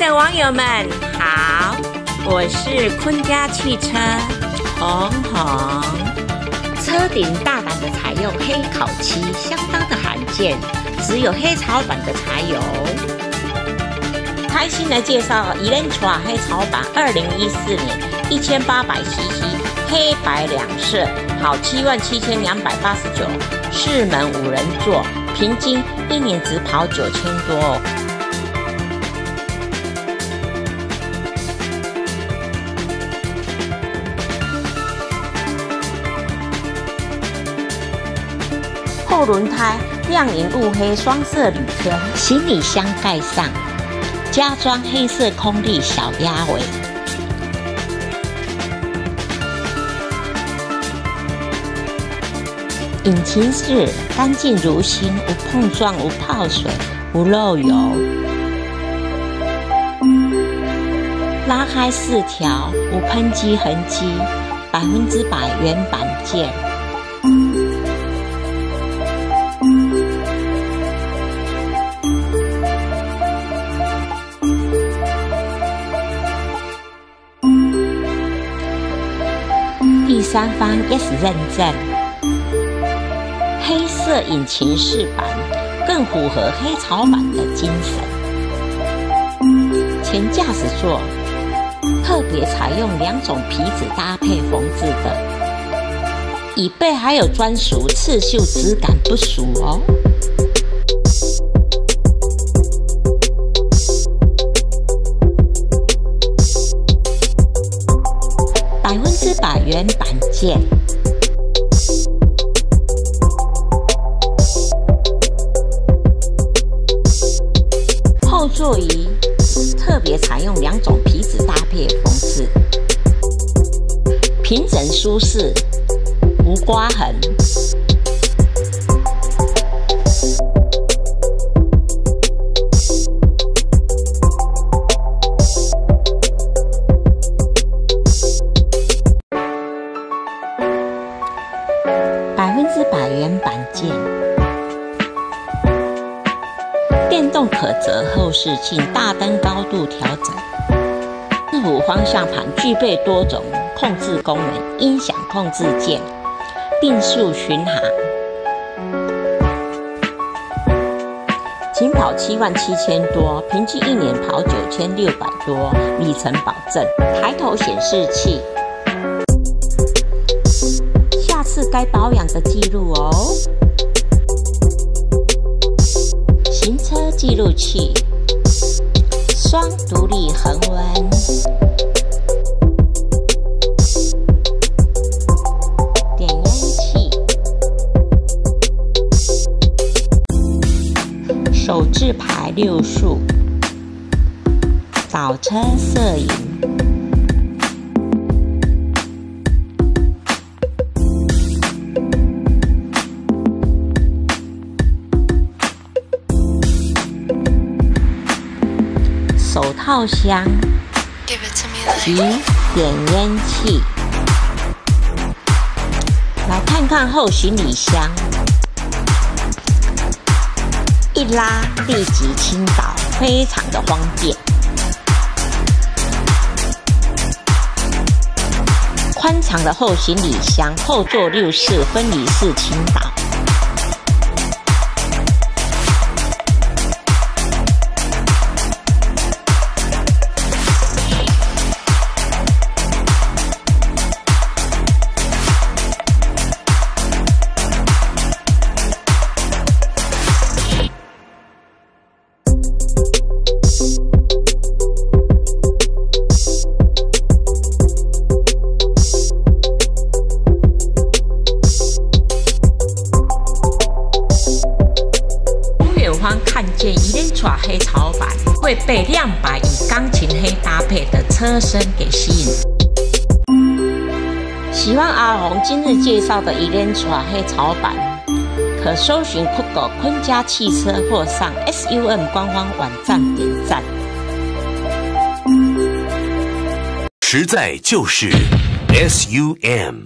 的网友们好，我是坤家汽车红红。车顶大胆的采用黑烤漆，相当的罕见，只有黑草版的才有。开心来介绍 Elantra 黑草版，二零一四年一千八百 CC，黑白两色，跑七万七千两百八十九，四门五人座，平均一年只跑九千多哦。后轮胎亮银雾黑双色铝圈，行李箱盖上加装黑色空力小鸭尾。引擎是干净如新，无碰撞、无泡水、无漏油。拉开四条，无喷漆痕迹，百分之百原版件。三方 Yes 认证，黑色引擎饰板更符合黑潮版的精神。前驾驶座特别采用两种皮质搭配缝制的，椅背还有专属刺绣质感，不俗哦。原版件，后座椅特别采用两种皮质搭配缝制，平整舒适，无刮痕。之百原版件，电动可折后视镜，大灯高度调整，四幅方向盘具备多种控制功能，音响控制键，定速巡航，仅跑七万七千多，平均一年跑九千六百多，里程保证，抬头显示器。下次该保养的记录哦。器，双独立恒温，点烟器，手自排六速，倒车摄影。手套箱及点烟器，来看看后行李箱，一拉立即倾倒，非常的方便。宽敞的后行李箱，后座六式分离式倾倒。方看见一连串黑潮版会被亮白与钢琴黑搭配的车身给吸引。喜欢阿红今日介绍的一连串黑潮版，可搜寻酷狗坤家汽车或上 SUM 官方网站点赞。实在就是 SUM。